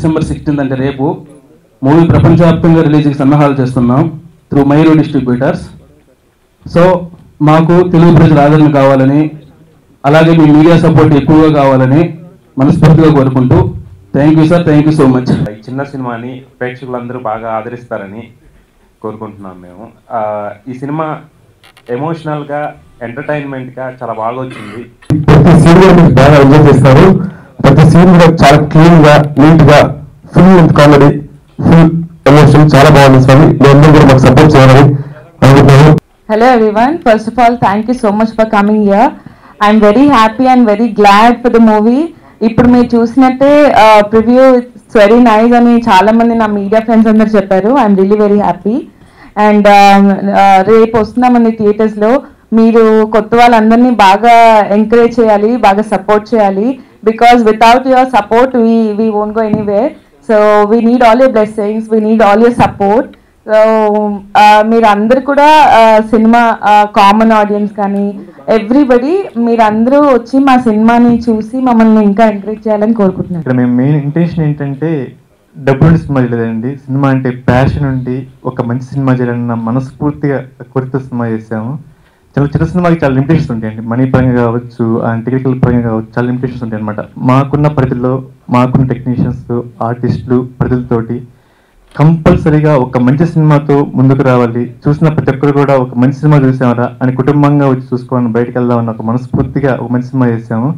December sixteenth అంటే రేపు movie ప్రపంచవ్యాప్తంగా రిలీజ్కి సన్నాహాలు చేస్తున్నాం త్రూ మైరో డిస్ట్రిబ్యూటర్స్ సో మాకు తెలుగు ప్రజల ఆదరణ కావాలని అలాగే మీ మీడియా సపోర్ట్ ఎక్కువగా కావాలని మనస్ఫూర్తిగా కోరుకుంటూ thank you sir thank you so much ఈ చిన్న సినిమాని ప్రేక్షకులందరూ బాగా ఆదరిస్తారని కోరుకుంటున్నాం మేము. ఆ, ఈ సినిమా ఎమోషనల్గా ఎంటర్టైన్మెంట్గా చాలా బాగా వచ్చింది. బాగా ఎంజాయ్ చేస్తారు. సీన్ కూడా చాలా క్లీన్గా నీట్గా full length comedy full emotion చాలా బాగుంది స్వామి. మీ అందరూ కూడా మాకు సపోర్ట్ చేయాలని అనుకుంటున్నాను. Hello everyone first of all thank you so much for coming here I'm very happy and very glad for the movie ఇప్పుడు మీరు చూసినట్టే ప్రివ్యూ ఇట్స్ వెరీ నైస్ అని చాలా మంది నా మీడియా ఫ్రెండ్స్ అందరు చెప్పారు. I'm really very happy and రేపు వస్తున్నామండి థియేటర్స్లో. మీరు కొత్త వాళ్ళందరినీ బాగా ఎంకరేజ్ చేయాలి బాగా సపోర్ట్ చేయాలి. Because without your support we we won't go anywhere so we need all your blessings we need all your support so మీరు అందరు కూడా uh, cinema uh, common audience కానీ ఎవ్రీబడి మీరందరూ వచ్చి మా సినిమాని చూసి మమ్మల్ని ఇంకా ఎంకరేజ్ చేయాలని కోరుకుంటున్నాను. ఇక్కడ మేము మెయిన్ ఇంటెన్షన్ ఏంటంటే డబ్బులు సినిమా చేయలేదండి సినిమా అంటే ప్యాషన్ ఉండి ఒక మంచి సినిమా చేయాలన్న మనస్ఫూర్తిగా కోరిక సినిమా చేసాము. చాలా చిన్న సినిమాకి చాలా లిమిటేషన్స్ ఉంటాయండి. మనీ పరంగా కావచ్చు అండ్ టెక్నికల్ పరంగా కావచ్చు చాలా లిమిటేషన్స్ ఉంటాయి అనమాట మాకున్న పరిధిలో మాకున్న టెక్నీషియన్స్ ఆర్టిస్టులు పరిధులతోటి కంపల్సరీగా ఒక మంచి సినిమాతో ముందుకు రావాలి. చూసిన ప్రతి ఒక్కరు కూడా ఒక మంచి సినిమా చూసామరా అని కుటుంబంగా వచ్చి చూసుకోవాలని బయటకు వెళ్దామని ఒక మనస్ఫూర్తిగా ఒక మంచి సినిమా చేసాము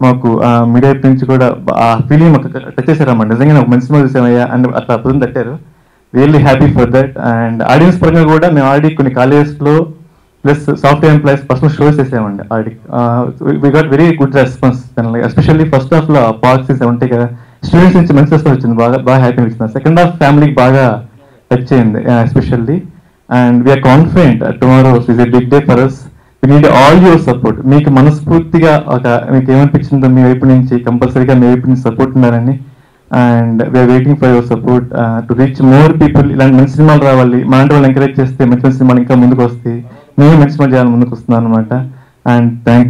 మాకు ఆ మీడియా నుంచి కూడా ఆ ఫీలింగ్ మాకు టచ్ చేశారమ్మా నిజంగా ఒక మంచి సినిమా చూసామయ్యా అని అట్లా అర్థం తట్టారు. Really happy for that and audience పరంగా కూడా మేము ఆల్రెడీ కొన్ని కాలేజెస్లో plus software employees personal shows చేసామండి ఆడికి we got very good response especially first హాఫ్లో పాలసీస్ ఉంటాయి కదా స్టూడెంట్స్ నుంచి మంచి రెస్పాన్స్ వచ్చింది. బాగా బాగా హ్యాపీ వచ్చింది సెకండ్ హాఫ్ ఫ్యామిలీకి బాగా టచ్ అయింది especially and we're confident tomorrow is a big day for us we need all your support మీకు మనస్ఫూర్తిగా ఒక మీకు ఏమనిపించిందో మీ వైపు నుంచి కంపల్సరీగా మీ వైపు నుంచి సపోర్ట్ ఉన్నారని and we're waiting for your support to reach more people ఇలాంటి మంచి సినిమాలు రావాలి. మా వాళ్ళు ఎంకరేజ్ చేస్తే మంచి మంచి సినిమాలు ఇంకా ముందుకు వస్తాయి. మేము మంచి చేయాలని ముందుకు వస్తున్నాను అనమాట అండ్ థ్యాంక్